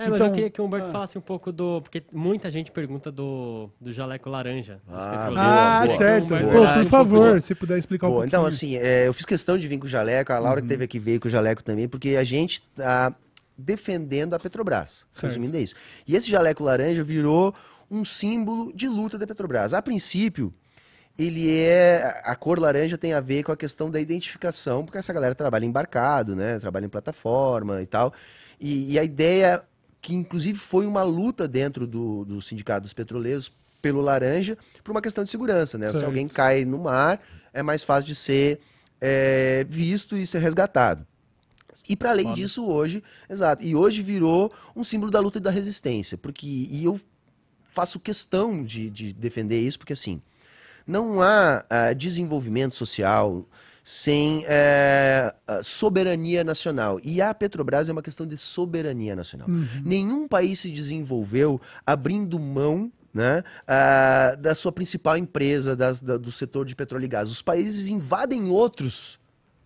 É, mas então, eu queria que o Humberto ah. falasse um pouco do. Porque muita gente pergunta do, do jaleco laranja. Ah, boa, ah boa. certo. Pô, por favor, um se puder explicar um então, pouquinho. Então, assim, é, eu fiz questão de vir com o jaleco, a Laura uhum. que teve aqui veio com o jaleco também, porque a gente tá defendendo a Petrobras. Certo. Resumindo, é isso. E esse jaleco laranja virou um símbolo de luta da Petrobras. A princípio, ele é. A cor laranja tem a ver com a questão da identificação, porque essa galera trabalha embarcado, né? Trabalha em plataforma e tal. E, e a ideia, que inclusive foi uma luta dentro do, do Sindicato dos Petroleiros pelo laranja, por uma questão de segurança, né? Certo. Se alguém cai no mar, é mais fácil de ser é, visto e ser resgatado. E para além disso, hoje, exato, e hoje virou um símbolo da luta e da resistência, porque e eu faço questão de, de defender isso, porque assim, não há uh, desenvolvimento social sem uh, soberania nacional. E a Petrobras é uma questão de soberania nacional. Uhum. Nenhum país se desenvolveu abrindo mão né, uh, da sua principal empresa, das, da, do setor de petróleo e gás. Os países invadem outros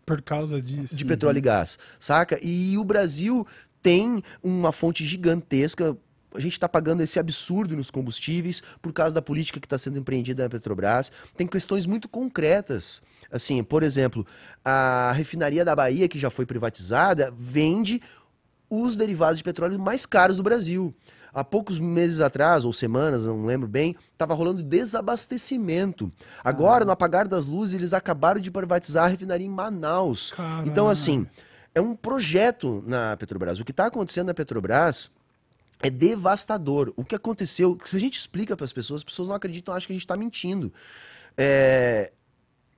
por causa disso. De petróleo uhum. e gás, saca? E o Brasil tem uma fonte gigantesca a gente está pagando esse absurdo nos combustíveis por causa da política que está sendo empreendida na Petrobras. Tem questões muito concretas. Assim, por exemplo, a refinaria da Bahia, que já foi privatizada, vende os derivados de petróleo mais caros do Brasil. Há poucos meses atrás, ou semanas, não lembro bem, estava rolando desabastecimento. Agora, ah. no apagar das luzes, eles acabaram de privatizar a refinaria em Manaus. Caramba. Então, assim, é um projeto na Petrobras. O que está acontecendo na Petrobras é devastador. O que aconteceu, se a gente explica para as pessoas, as pessoas não acreditam, acham que a gente está mentindo. É,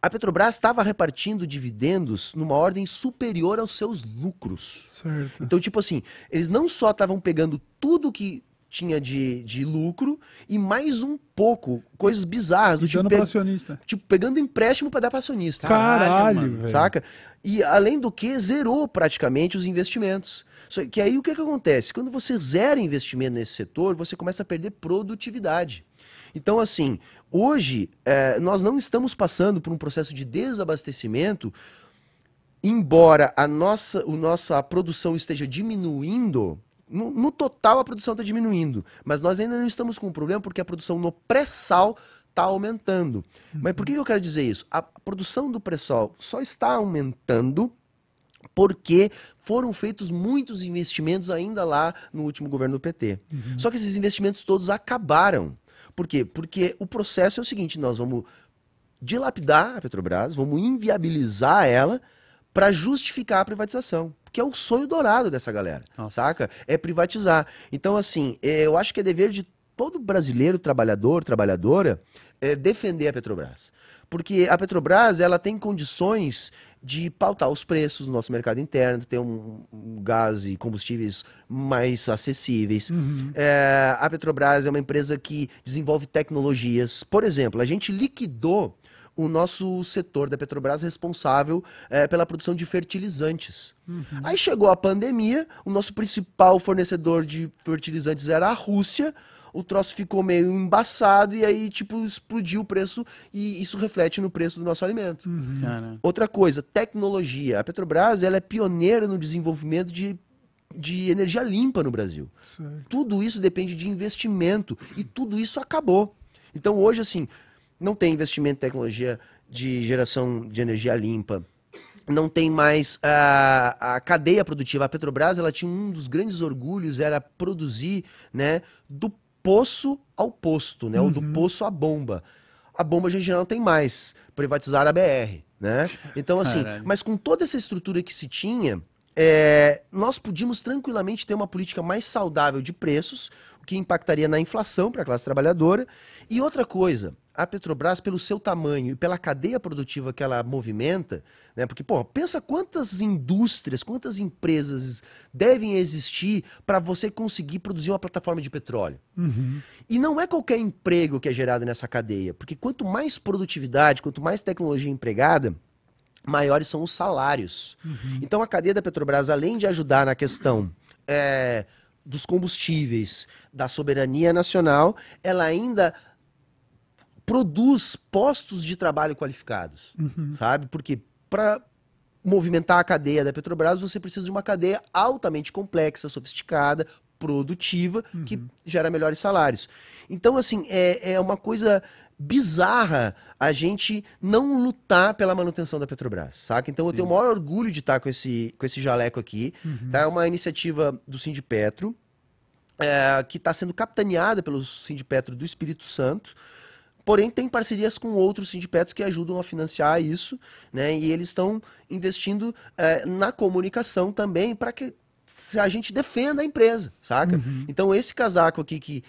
a Petrobras estava repartindo dividendos numa ordem superior aos seus lucros. Certo. Então, tipo assim, eles não só estavam pegando tudo que tinha de, de lucro e mais um pouco, coisas bizarras. Do tipo, pe... acionista. tipo, pegando empréstimo para dar para acionista. Caralho, velho. Saca? E além do que, zerou praticamente os investimentos. Só que aí o que, que acontece? Quando você zera investimento nesse setor, você começa a perder produtividade. Então, assim, hoje é, nós não estamos passando por um processo de desabastecimento, embora a nossa, a nossa produção esteja diminuindo. No, no total, a produção está diminuindo, mas nós ainda não estamos com um problema porque a produção no pré-sal está aumentando. Uhum. Mas por que eu quero dizer isso? A produção do pré-sal só está aumentando porque foram feitos muitos investimentos ainda lá no último governo do PT. Uhum. Só que esses investimentos todos acabaram. Por quê? Porque o processo é o seguinte: nós vamos dilapidar a Petrobras, vamos inviabilizar ela para justificar a privatização. Que é o sonho dourado dessa galera, Nossa. saca? É privatizar. Então, assim, é, eu acho que é dever de todo brasileiro, trabalhador, trabalhadora, é defender a Petrobras. Porque a Petrobras, ela tem condições de pautar os preços no nosso mercado interno, ter um, um gás e combustíveis mais acessíveis. Uhum. É, a Petrobras é uma empresa que desenvolve tecnologias. Por exemplo, a gente liquidou o nosso setor da Petrobras responsável é, pela produção de fertilizantes. Uhum. Aí chegou a pandemia, o nosso principal fornecedor de fertilizantes era a Rússia o troço ficou meio embaçado e aí, tipo, explodiu o preço e isso reflete no preço do nosso alimento. Uhum. Outra coisa, tecnologia. A Petrobras, ela é pioneira no desenvolvimento de de energia limpa no Brasil. Certo. Tudo isso depende de investimento e tudo isso acabou. Então hoje assim, não tem investimento em tecnologia de geração de energia limpa. Não tem mais a, a cadeia produtiva. A Petrobras ela tinha um dos grandes orgulhos era produzir, né, do poço ao posto, né? Uhum. Ou do poço à bomba. A bomba a gente não tem mais. Privatizar a BR, né? Então, assim, Caralho. mas com toda essa estrutura que se tinha, é, nós podíamos tranquilamente ter uma política mais saudável de preços, o que impactaria na inflação para a classe trabalhadora. E outra coisa, a Petrobras, pelo seu tamanho e pela cadeia produtiva que ela movimenta, né? Porque, pô, pensa quantas indústrias, quantas empresas devem existir para você conseguir produzir uma plataforma de petróleo. Uhum. E não é qualquer emprego que é gerado nessa cadeia, porque quanto mais produtividade, quanto mais tecnologia empregada, maiores são os salários. Uhum. Então a cadeia da Petrobras, além de ajudar na questão é, dos combustíveis, da soberania nacional, ela ainda produz postos de trabalho qualificados, uhum. sabe? Porque para movimentar a cadeia da Petrobras, você precisa de uma cadeia altamente complexa, sofisticada, produtiva que gera melhores salários. Então, assim, é, é uma coisa bizarra a gente não lutar pela manutenção da Petrobras, saca? Então eu tenho o maior orgulho de estar com esse, com esse jaleco aqui. Tá? É uma iniciativa do Sindipetro, é, que está sendo capitaneada pelo Sindipetro do Espírito Santo, porém tem parcerias com outros sindipetros que ajudam a financiar isso, né? E eles estão investindo é, na comunicação também para que a gente defenda a empresa, saca? Então esse casaco aqui que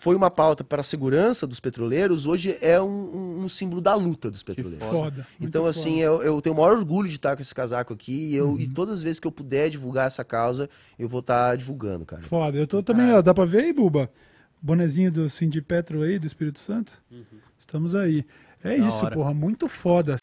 foi uma pauta para a segurança dos petroleiros, hoje é um, um- um símbolo da luta dos petroleiros. Foda. Então, muito assim, foda. eu, eu tenho o maior orgulho de estar com esse casaco aqui. E, eu, e todas as vezes que eu puder divulgar essa causa, eu vou estar divulgando, cara. Foda. Eu tô também, ó, dá pra ver aí, Buba? Bonezinho do Cindy Petro aí, do Espírito Santo? Estamos aí. É Da isso, hora. porra, muito foda.